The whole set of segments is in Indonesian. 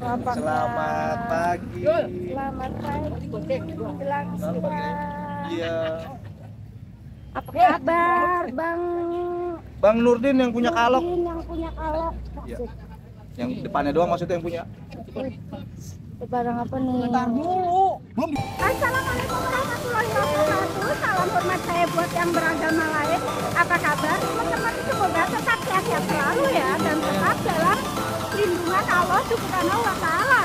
Apa Selamat pagi. Selamat pagi. Bilang siang. Iya. Apa kabar, Bang? Bang Nurdin yang punya kalok. Nurdin yang punya kalok. Iya. Yang depannya doang maksudnya yang punya. Itu barang apa nih? dulu. Belum. Assalamualaikum warahmatullahi wabarakatuh. Salam hormat saya buat yang beragama lain. Apa kabar teman-teman? Semoga tetap sehat-sehat selalu ya Allah Subhanahu wa taala.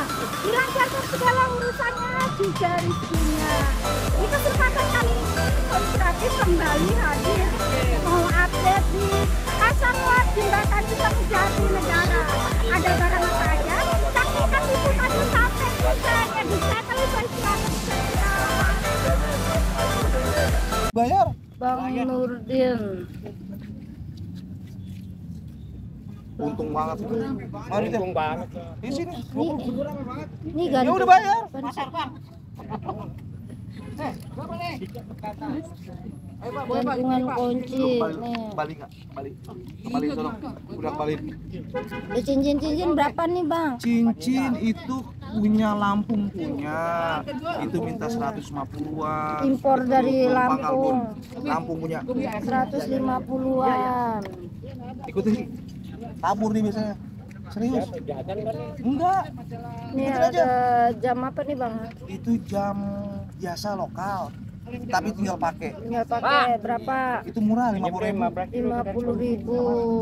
Dilancarkan segala urusannya juga rezekinya. Di kesempatan kali ini konspiratif kembali hadir mau update di pasar luar jembatan kita menjadi negara. Ada barang apa aja? Saksikan liputannya sampai selesai di channel Bayar. Bang Nurdin. Untung banget. Mari Untung banget. Di sini. Ini ganti. Ya udah bayar. Gantungan kunci Balik, nih. balik nggak? Balik. Kembali sono. Udah balik. Ya, cincin-cincin berapa nih bang? Cincin itu punya Lampung punya. Itu minta 150-an. Impor dari Lampung. Lampung punya. 150-an. Ikutin. Tabur nih biasanya. Serius? Enggak. Ini ada jam apa nih bang? Itu jam biasa lokal. Tapi tinggal pakai. Tinggal pakai berapa? Itu murah 50 ribu. 50 ribu.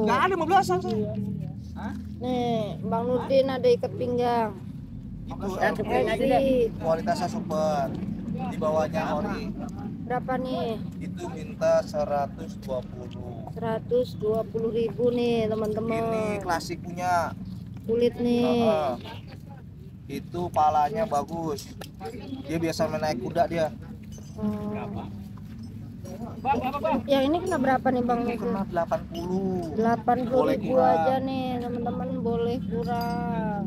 Enggak ada 15-an sih. Nih Bang Nurdin ada ikat pinggang. Itu Ezi kualitasnya super. Di bawahnya ori. berapa nih? Itu minta 120. 120 ribu nih Ini teman-teman. klasik punya. Kulit nih. Heeh. Itu palanya bagus. Dia biasa main naik kuda dia. Hmm. Yang ini kena berapa nih bang? Ini kena 80. 80 Boleh ribu kurang. aja nih teman-teman boleh kurang.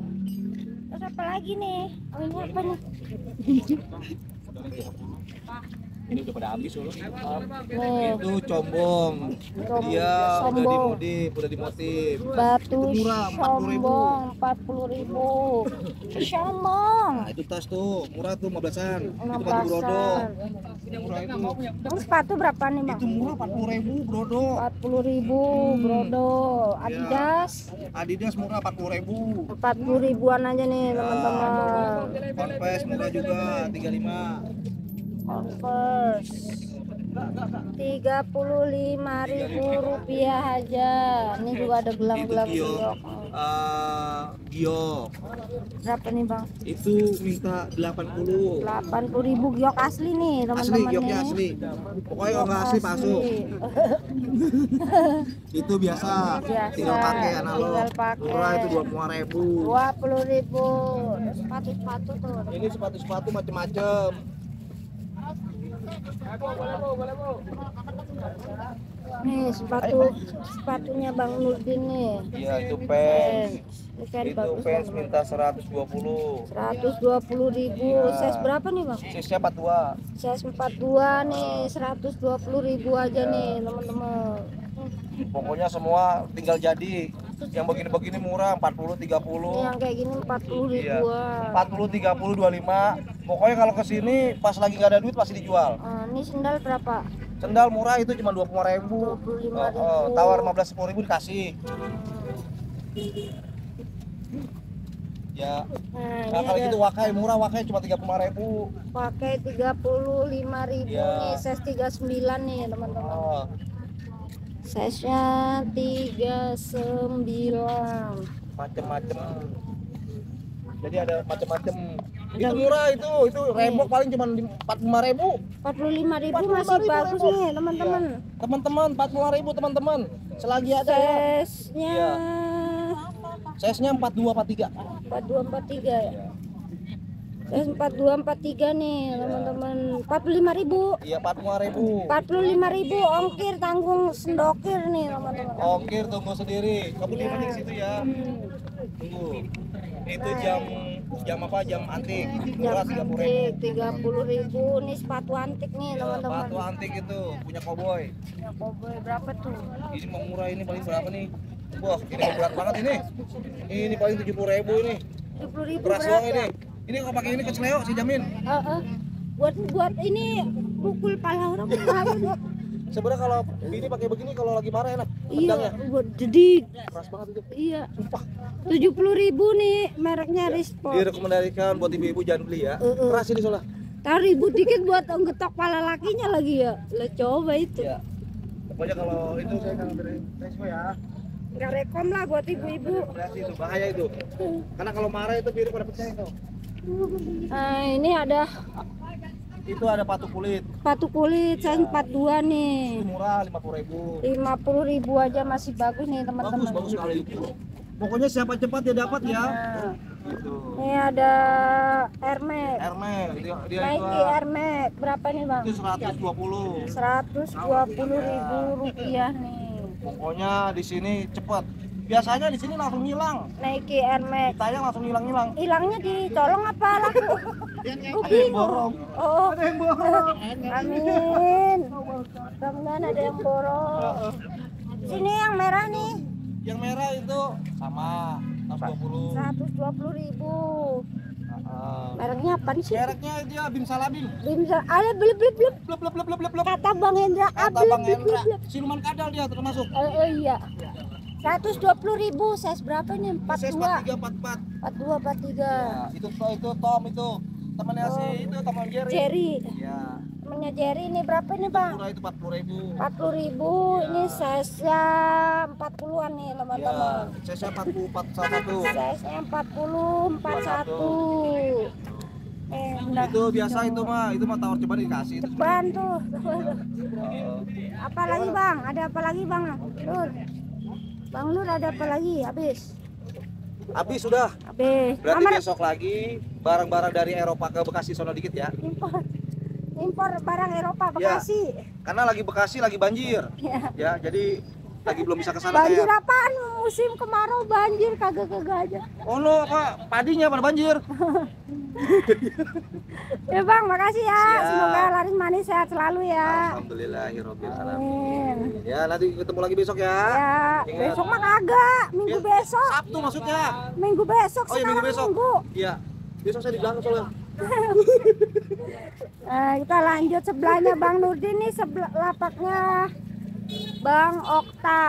Terus apa lagi nih? Oh ini apa nih? Ini udah pada habis loh. Nih Itu combong. Combong. Dia udah dimodif, udah dimotif. batu Itu murah, 40.000. sombong 40 ribu. Sombong. Nah, itu tas tuh, murah tuh 15-an. Itu batu brodo. 15-an. Murah itu. Terus sepatu berapa nih bang? Itu murah 40 ribu brodo. 40 ribu brodo. Adidas Adidas murah 40 ribu. 40 ribuan aja nih teman-teman. Converse murah juga 35. Converse tiga puluh lima ribu rupiah aja ini juga ada Itu gelang-gelang Gio. giok Eh, Gio. berapa nih bang Itu minta 80. 80 ribu giok asli nih Asli, teman-teman gioknya nih. asli. Pokoknya kalau nggak asli palsu. Itu biasa. Biasa, Tinggal pakai analog. tinggal pakai. Murah itu 25 ribu. dua puluh ribu sepatu sepatu tuh Ini sepatu-sepatu macem-macem. Nih sepatu sepatunya bang Nurdin nih Iya, itu pants. ini kan Itu bagus pants minta 120. 120 ribu Iya. size berapa nih bang Size-nya 42. size 42 nih 120 ribu aja nih teman-teman Pokoknya semua tinggal jadi. Yang begini-begini murah 40 30. yang kayak gini 40 Iya. ribuan 40 30 25. Pokoknya kalau ke sini pas lagi nggak ada duit pasti dijual. Ah, ini sendal berapa Sendal murah itu cuma 25 ribu. 25 ribu Oh, oh, tawar 15 10 ribu dikasih. Ya, nah nah, kalau gitu wakai murah wakai cuma 35 ribu. pakai 35 ribu Iya. nih size 39 nih teman-teman Oh, size nya 39 macem-macem. Jadi ada macem-macem. Itu murah itu, itu Reebok paling cuma 45 ribu. 45 ribu 45 masih ribu, bagus ribu. nih teman-teman Teman-teman 45 ribu teman-teman. Selagi ada ya. size nya Iya. Size-nya 42 43. 4243 ya size 4243 nih teman-teman 45 ribu Iya 45 ribu. 45 ribu ongkir tanggung sendokir nih teman-teman Ongkir tunggu sendiri. Kamu di mana di situ ya? Hmm, Tunggu. Itu jam jam apa? Jam antik. jam Murah 30 ribu. antik 30 ribu nih sepatu antik nih teman-teman Batu antik itu punya koboi. ya cowboy berapa tuh Ini mau murah ini paling berapa nih? Wah, ini berat banget ini. Ini paling tujuh puluh ribu ini. tujuh puluh ribu Beras berat doang ini. Ini kalau pakai ini keceleo sih jamin. Heeh. buat buat ini pukul pala orang Sebenarnya kalau bini pakai begini kalau lagi marah enak. iya Tendangnya. buat jadi Keras banget itu. iya Sumpah. tujuh puluh ribu nih mereknya Rispo Direkomendasikan buat ibu-ibu jangan beli ya. Heeh. Keras ini soalnya. taruh ribu dikit buat ngetok pala lakinya lagi ya lah coba itu Ya. Pokoknya kalau itu saya nggak ngambil resiko ya. nggak rekom lah buat ibu-ibu Rekomendasi itu bahaya itu. Karena kalau marah itu biru pada pecah itu. Nah ini ada Itu ada patu kulit. sepatu kulit saya 42 nih Itu murah lima puluh ribu. 50 ribu aja masih bagus nih Bagus teman-teman bagus sekali itu. Pokoknya siapa cepat dia dapat ya. Nah, Gitu. ini ada Hermes Hermes dia, dia Nike Hermes berapa nih bang? itu 120. 120 ribu rupiah nih Pokoknya di sini cepat. Biasanya di sini langsung hilang. Nike Hermes Ditayang langsung hilang-hilang. hilangnya dicolong apa laku? Oh, Ada yang borong. Oh, Ada yang borong. amin. Mudah-mudahan ada yang borong. Sini yang merah nih, Yang merah itu sama 120. 120 ribu. Heeh. Mereknya apa sih? Mereknya dia Bim Salabim. Bimsa, ada beli beli beli. Blep blep blep blep blep blep. Kata Bang Hendra, ah, Kata beli Bang Hendra, siluman kadal dia termasuk. Eh, eh, iya. 120 ribu, size berapa nih? Size 42, 43 44. 42, 43. Ya, itu itu Tom itu. Temannya si itu teman Jerry. Jerry, Ya. temennya Jerry ini berapa nih bang? Murah itu 40 ribu. 40 ribu, ini size-nya 40-an nih Ya, teman-teman. saya 44 satu. Size-nya 40, 41. Eh. Itu biasa itu mah, itu mah tawar coba dikasih itu. Ceban tuh. apa lagi bang? Ada apa lagi bang? Lur. Bang Lur ada apa lagi? Habis. Habis sudah. Habis. Berarti Amar besok lagi barang-barang dari Eropa ke Bekasi sono dikit ya. impor. Impor barang Eropa Bekasi. Karena lagi Bekasi lagi banjir. Ya. Ya, jadi lagi belum bisa ke sana Banjir kayak. apaan? Musim kemarau banjir kagak-kagak aja. Oh no, apa padinya pada banjir. Ya bang, makasih ya. Siap. Semoga laris manis sehat selalu ya. Alhamdulillahirabbil alamin. Amin. Ya, nanti ketemu lagi besok ya. Ya, Ingat. besok mah kagak. Minggu Ya, besok. Sabtu maksudnya. Minggu besok Oh, ya minggu besok. minggu. Iya. Besok saya di belakang soalnya. Nah, kita lanjut sebelahnya Bang Nurdin nih sebelah lapaknya Bang Okta.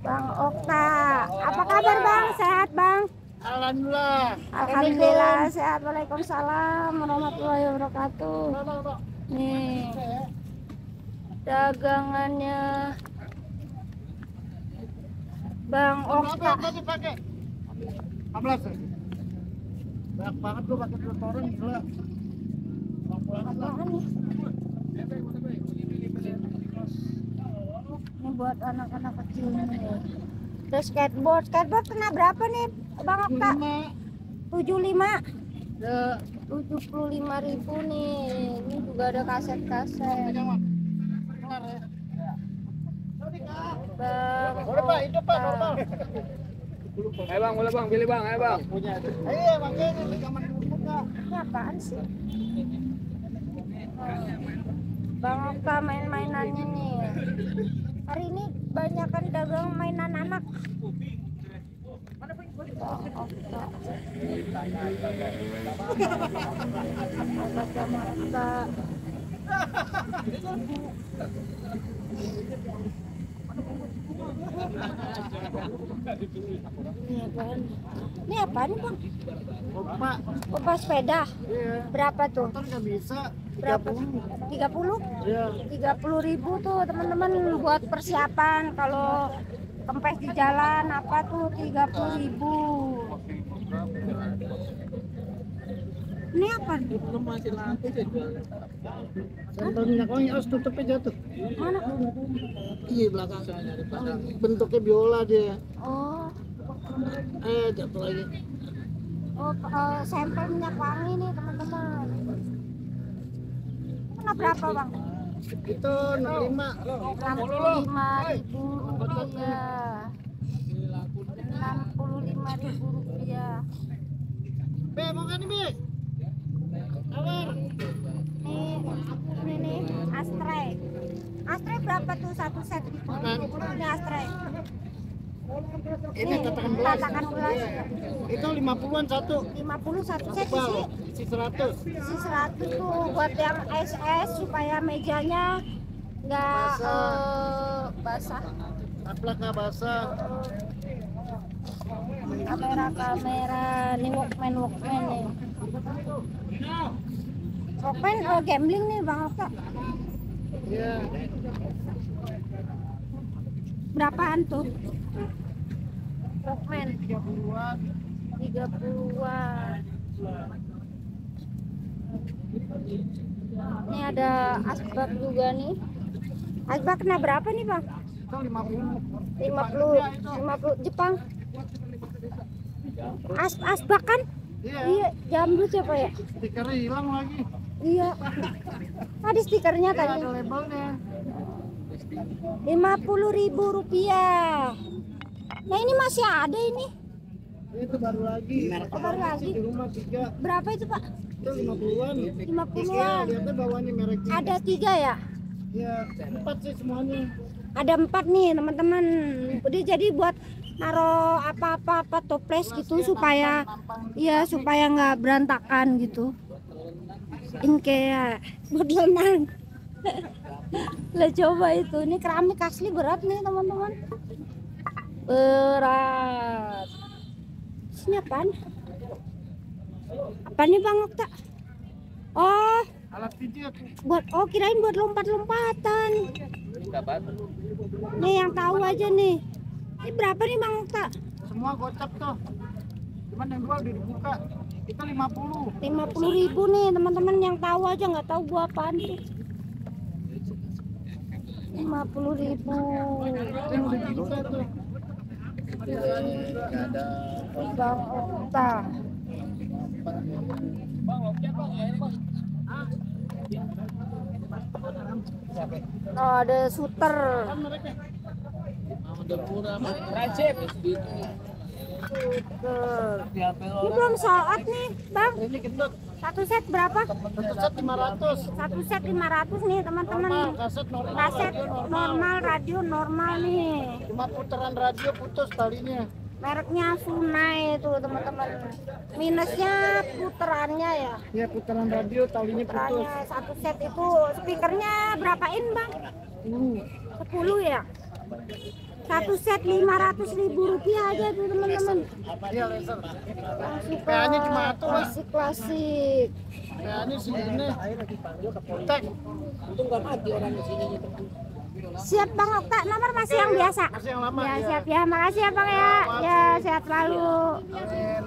Bang Okta. Apa kabar Bang? Sehat Bang? Alhamdulillah. Alhamdulillah sehat. Waalaikumsalam warahmatullahi wabarakatuh. Nih. Dagangannya Bang Okta. pakai? 14 ya? Banyak banget lu pakai restoran gila. Apaan nih? Ini buat anak-anak kecil nih. Terus skateboard, skateboard kena berapa nih Bang Okta? 75 Ya, 75 ribu nih. Ini juga ada kaset-kaset. ya. Bang Boleh Pak, hidup Pak, normal. Ayo bang, boleh bang, pilih bang, ayo bang. Punya itu. Iya, makanya ini Kak. Ini apaan sih? Bang Okta main-mainannya nih. Hari ini banyakan dagang mainan anak. Bang Okta. Bang Okta. Ini apaan? Ini apaan bang? Pak, Opa sepeda. iya. Berapa tuh? Motor nggak bisa. Berapa? 30? Iya. 30 ribu tuh teman-teman buat persiapan kalau kempes di jalan apa tuh 30 ribu ini apa nih? Sentral minyak wangi harus tutupnya jatuh. mana Iya, belakang. Bentuknya biola dia. oh Eh, jatuh lagi. oh eh, sampel minyak wangi nih teman-teman Kena berapa bang? Itu 65. 65 ribu rupiah 65 ribu rupiah Be, mau kan Be? Ini nih astray astray berapa tuh satu set. Ini astray. Ini tatakan belas. Itu 50-an satu. 50 satu set isi Isi 100. isi 100 tuh buat yang SS supaya mejanya nggak eh, basah. Aplak nggak basah. Kamera kamera nih Walkman Walkman nih. Walkman oh, gambling nih Bang Okta. Iya. Berapaan tuh? Walkman 30-an. 30-an. Ini ada asbak juga nih. Asbak kena berapa nih Bang? Itu 50. 50 50 Jepang. As asbak kan? Iya. Iya, jamrut ya Pak ya? Stikernya hilang lagi. Iya. Tadi stikernya Iya, tadi. ada labelnya. lima puluh ribu rupiah. Nah ini masih ada ini. Itu baru lagi. Oh, baru lagi. Di rumah tiga. Berapa itu Pak? Itu 50-an. Lima Iya. Ada tiga ya? Iya, empat sih semuanya. Ada empat nih teman-teman. Udah jadi buat naro apa-apa apa toples gitu supaya ya supaya nggak berantakan gitu. Ini kayak buat renang. Lah coba itu, ini keramik asli berat nih teman-teman. Berat. Ini apaan? Apa nih Bang Okta? Oh, Alat pijit. buat oh kirain buat lompat-lompatan. Nih yang tahu aja nih. Ini berapa nih Bang Okta? Semua gocap tuh. Cuman yang dua udah dibuka. Itu 50. 50 ribu nih teman-teman yang tahu aja nggak tahu gua apaan tuh. 50 ribu. Yang udah dibuka tuh. Bang Okta. Ada shooter. Rajib. Shooter. Ini belum saat nih, Bang. Ini gendut. Satu set berapa? Satu set 500. Satu set 500 nih, teman-teman. Kaset normal. Kaset normal, radio normal nih. Cuma putaran radio putus talinya. Mereknya Funai itu, teman-teman. Minusnya puterannya ya. Ya putaran radio talinya putus. Satu set itu speakernya berapaan, Bang? Uh, 10 ya? Satu set 500 ribu rupiah aja tuh teman-teman. iya laser. PA-nya cuma satu, klasik klasik. Ya ini sih ini. Tek. Siap Bang Okta, nomor masih yang biasa. Masih yang lama Ya ya. siap ya, makasih ya Bang ya. Ya sehat selalu. Amin.